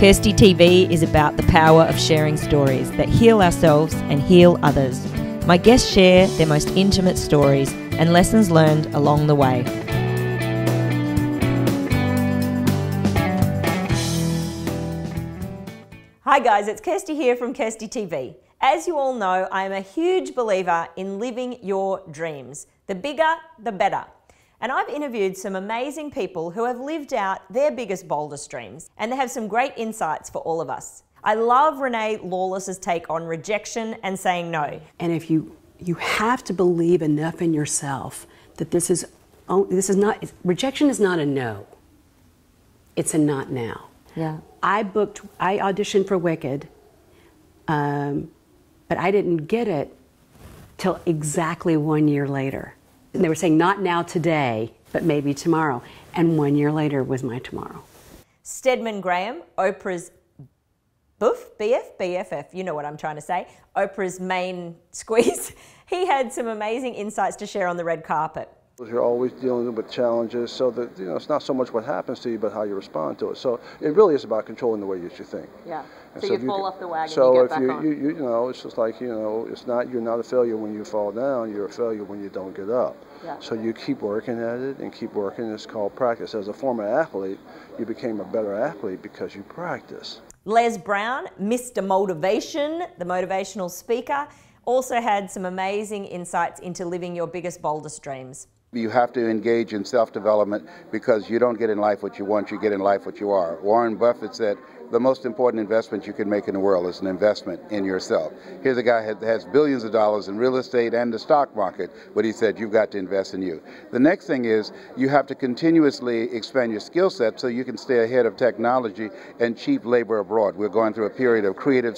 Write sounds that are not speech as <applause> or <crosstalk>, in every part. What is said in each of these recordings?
Kirsty TV is about the power of sharing stories that heal ourselves and heal others. My guests share their most intimate stories and lessons learned along the way. Hi, guys, it's Kirsty here from Kirsty TV. As you all know, I am a huge believer in living your dreams. The bigger, the better. And I've interviewed some amazing people who have lived out their biggest, boldest dreams, and they have some great insights for all of us. I love Renee Lawless's take on rejection and saying no. And if you you have to believe enough in yourself that this is oh, this is not rejection is not a no. It's a not now. Yeah. I booked. I auditioned for Wicked, um, but I didn't get it till exactly one year later. And they were saying not now today, but maybe tomorrow. And one year later was my tomorrow. Stedman Graham, Oprah's Boof, BF, BFF, you know what I'm trying to say, Oprah's main <laughs> squeeze. He had some amazing insights to share on the red carpet. You're always dealing with challenges, so that you know it's not so much what happens to you, but how you respond to it. So it really is about controlling the way that you think. Yeah. so, so you fall off the wagon. So you if you, you, you, you know, it's just like you know, it's not you're not a failure when you fall down. You're a failure when you don't get up. Yeah. So you keep working at it and keep working. It's called practice. As a former athlete, you became a better athlete because you practice. Les Brown, Mr. Motivation, the motivational speaker, also had some amazing insights into living your biggest, boldest dreams. You have to engage in self development because you don't get in life what you want, you get in life what you are. Warren Buffett said, the most important investment you can make in the world is an investment in yourself. Here's a guy that has billions of dollars in real estate and the stock market, but he said you've got to invest in you. The next thing is you have to continuously expand your skill set so you can stay ahead of technology and cheap labor abroad. We're going through a period of creative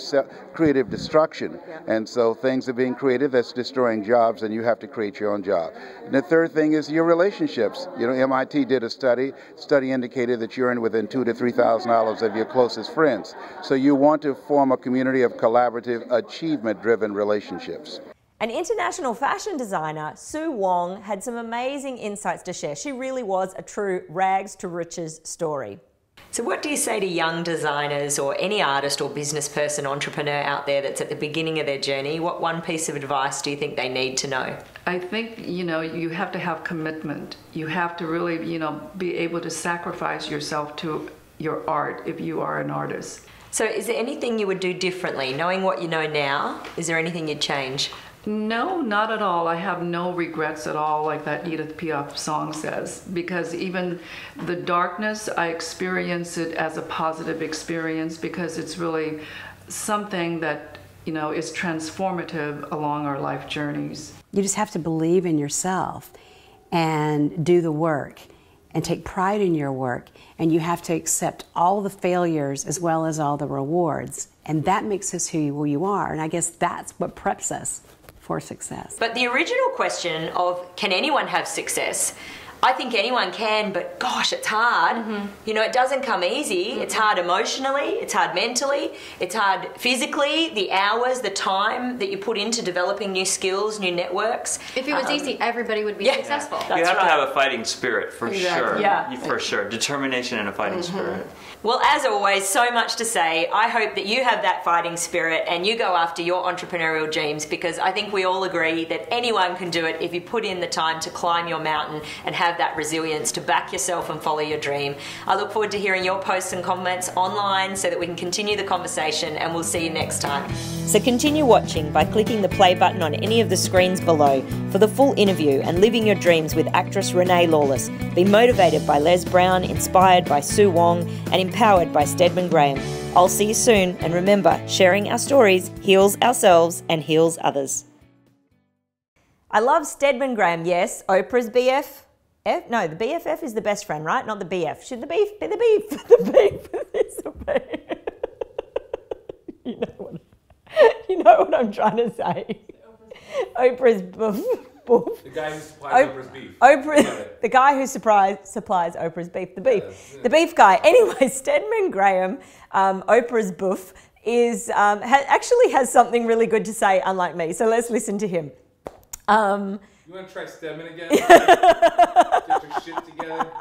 creative destruction, and so things are being created that's destroying jobs, and you have to create your own job. And the third thing is your relationships. You know, MIT did a study. Study indicated that you're in within two to three thousand dollars of your closest friends. So you want to form a community of collaborative, achievement driven relationships. An international fashion designer, Sue Wong, had some amazing insights to share. She really was a true rags to riches story. So, what do you say to young designers or any artist or business person, entrepreneur out there that's at the beginning of their journey? What one piece of advice do you think they need to know? I think, you know, you have to have commitment. You have to really, you know, be able to sacrifice yourself to your art if you are an artist. So, is there anything you would do differently? Knowing what you know now, is there anything you'd change? No, not at all. I have no regrets at all, like that Edith Piaf song says, because even the darkness, I experience it as a positive experience because it's really something that, you know, is transformative along our life journeys. You just have to believe in yourself and do the work and take pride in your work, and you have to accept all the failures as well as all the rewards. And that makes us who you are. And I guess that's what preps us for success. But the original question of can anyone have success I think anyone can, but gosh, it's hard. Mm-hmm. You know, it doesn't come easy. Mm-hmm. It's hard emotionally, it's hard mentally, it's hard physically, the hours, the time that you put into developing new skills, new networks. If it was um, easy, everybody would be yeah, successful. you have right. to have a fighting spirit for exactly. sure. Yeah. For sure. Determination and a fighting mm-hmm. spirit. Well, as always, so much to say. I hope that you have that fighting spirit and you go after your entrepreneurial dreams because I think we all agree that anyone can do it if you put in the time to climb your mountain and have that resilience to back yourself and follow your dream. I look forward to hearing your posts and comments online so that we can continue the conversation and we'll see you next time. So continue watching by clicking the play button on any of the screens below for the full interview and living your dreams with actress Renee Lawless. Be motivated by Les Brown, inspired by Sue Wong, and empowered by Stedman Graham. I'll see you soon, and remember, sharing our stories heals ourselves and heals others. I love Stedman Graham, yes, Oprah's BF. F? No, the BFF is the best friend, right? Not the BF. Should the beef be the beef? <laughs> The beef is the beef. <laughs> you know what? You know what I'm trying to say. Oprah's <laughs> boof. The guy who supplies Oprah's beef. Oprah, the guy who supplies, supplies Oprah's beef, the beef, yeah, the beef guy. Anyway, Stedman Graham, um, Oprah's boof, is um, ha- actually has something really good to say, unlike me. So let's listen to him. Um, you want to try Stedman again? Get your shit together.